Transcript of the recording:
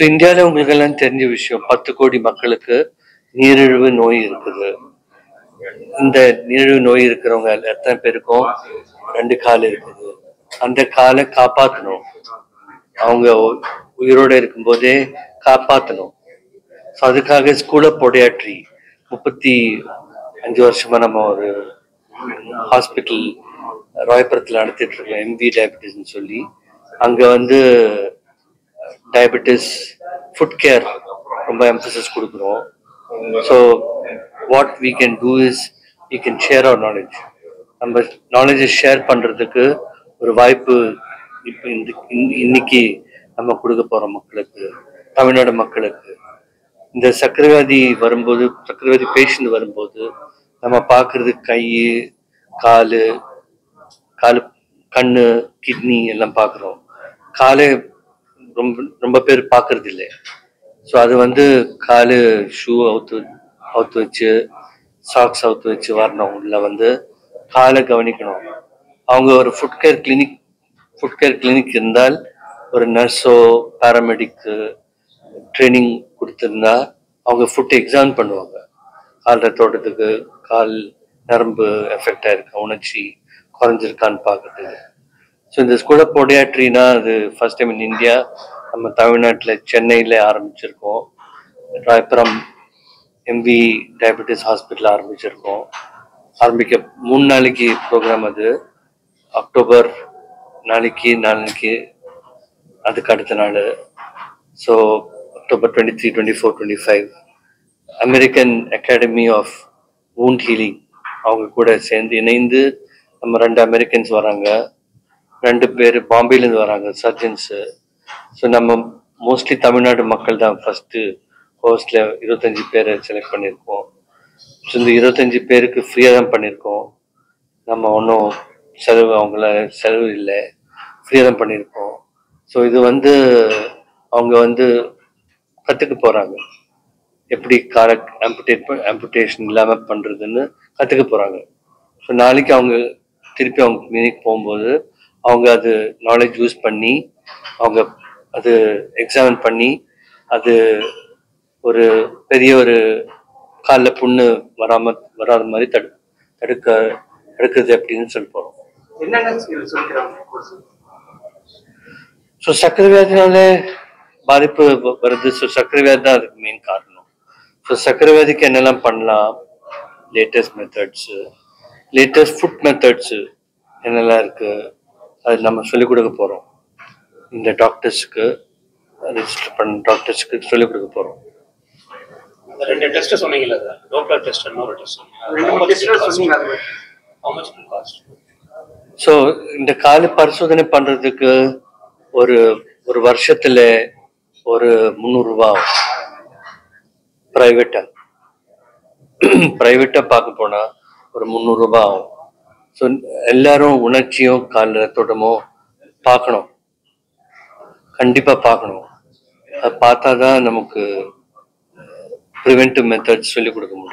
So இந்தியாவில் உங்களுக்கு எல்லாம் தெரிஞ்ச விஷயம் பத்து கோடி மக்களுக்கு நீரிழிவு நோய் இருக்குது. இந்த நீரிழிவு நோய் இருக்கிறவங்க எத்தனை பேருக்கும்? ரெண்டு கால் இருக்குது. அந்த காலை காப்பாற்றணும் அவங்க உயிரோடு இருக்கும்போதே காப்பாற்றணும் ஸோ அதுக்காக ஸ்கூலை பொடையாற்றி முப்பத்தி அஞ்சு வருஷமா நம்ம ஒரு ஹாஸ்பிட்டல் ராயபுரத்தில் நடத்திட்டு இருக்கோம் எம்வி டயபிட்டிஸ்னு சொல்லி அங்கே வந்து டயபெட்டிஸ் ஃபுட் கேர் ரொம்ப எம்பசஸ் கொடுக்குறோம். So what we can do is you can share our knowledge நம்ம நாலேஜை ஷேர் பண்ணுறதுக்கு ஒரு வாய்ப்பு இப்போ இந்த இன்னைக்கு நம்ம கொடுக்க போகிறோம் மக்களுக்கு தமிழ்நாடு மக்களுக்கு. இந்த சக்கரவாதி வரும்போது சக்கரவாதி பேஷண்ட் வரும்போது நம்ம பார்க்கறது கை காலு காலு கண்ணு கிட்னி எல்லாம் பார்க்குறோம். காலை ரொம்ப ரொம்ப பேர் பார்க்கறது இல்லை ஸோ அது வந்து காலு ஷூ அவுத்து அவுத்து வச்சு சாக்ஸ் அவுத்து வச்சு வரணும் வந்து காலை கவனிக்கணும். அவங்க ஒரு foot care clinic foot care clinic இருந்தால் ஒரு நர்ஸோ பேராமெடிக்கு ட்ரைனிங் கொடுத்துருந்தா அவங்க ஃபுட் எக்ஸாம் பண்ணுவாங்க. கால் ரத்தோட்டத்துக்கு கால் நரம்பு எஃபெக்டாக இருக்கா உணர்ச்சி குறைஞ்சிருக்கான்னு பார்க்கறதுக்கு. ஸோ இந்த ஸ்கூல் ஆஃப் பொடியாட்ரினா அது ஃபர்ஸ்ட் டைம் இன் இந்தியா நம்ம தமிழ்நாட்டில் சென்னையில் ஆரம்பிச்சிருக்கோம். ராயபுரம் எம்வி டயபெட்டிஸ் ஹாஸ்பிட்டல் ஆரம்பிச்சிருக்கோம். ஆரம்பிக்க மூணு நாளைக்கு ப்ரோக்ராம் அது. அக்டோபர் நாளைக்கு நாளைக்கு அதுக்கு அடுத்த நாள். So October twenty three twenty four twenty five American Academy of Wound Healing அவங்க கூட சேர்ந்து இணைந்து நம்ம ரெண்டு அமெரிக்கன்ஸ் வராங்க. ரெண்டு பேர் பாம்பேலேருந்து வராங்க சர்ஜன்ஸு ஸோ நம்ம மோஸ்ட்லி தமிழ்நாடு மக்கள் தான் ஃபஸ்ட்டு ஹோஸ்டில் இருபத்தஞ்சி பேரை செலக்ட் பண்ணியிருக்கோம். ஸோ இந்த இருபத்தஞ்சி பேருக்கு ஃப்ரீயாக தான் பண்ணியிருக்கோம். நம்ம ஒன்றும் செலவு அவங்கள செலவு இல்லை. ஃப்ரீயாக தான் பண்ணியிருக்கோம். ஸோ இது வந்து அவங்க வந்து கற்றுக்க போகிறாங்க எப்படி காலை ஆம்புடேட் ஆம்புடேஷன் இல்லாமல் பண்ணுறதுன்னு கற்றுக்க போகிறாங்க ஸோ நாளைக்கு அவங்க திருப்பி அவங்க கிளினிக் போகும்போது அவங்க அது நாலேஜ் யூஸ் பண்ணி அவங்க அது எக்ஸாமின் பண்ணி அது ஒரு பெரிய ஒரு காலில் புண்ணு வராம வராத மாதிரி தடு தடுக்க தடுக்குது அப்படின்னு சொல்ல போகிறோம் ஸோ சர்க்கரை வியாதினால பாதிப்பு வருது. ஸோ சர்க்கரை வியாதி தான் அதுக்கு மெயின் காரணம். ஸோ சர்க்கரை வியாதிக்கு என்னெல்லாம் பண்ணலாம்? Latest methods latest foot methods என்னெல்லாம் இருக்கு? அது நம்ம சொல்லிக் கொடுக்க போகிறோம் இந்த டாக்டர்ஸ்க்கு ரெஜிஸ்டர் பண்ண டாக்டர்ஸ்க்கு சொல்லிக் கொடுக்க போகிறோம் ரெண்டு டெஸ்ட் சொன்னீங்கல்ல டாப்லர் டெஸ்ட் இன்னொரு டெஸ்ட் ஸோ இந்த கால பரிசோதனை பண்ணுறதுக்கு ஒரு ஒரு வருஷத்துல ஒரு முந்நூறுரூவா ஆகும். ப்ரைவேட்டாக ப்ரைவேட்டாக பார்க்க போனால் ஒரு முந்நூறுரூபா ஆகும். ஸோ எல்லாரும் உணர்ச்சியும் கால் ரத்தோட்டமோ பார்க்கணும். கண்டிப்பாக பார்க்கணும். அதை பார்த்தா தான் நமக்கு uh, ப்ரிவென்டிவ் மெத்தட்ஸ் சொல்லிக் கொடுக்க முடியும்.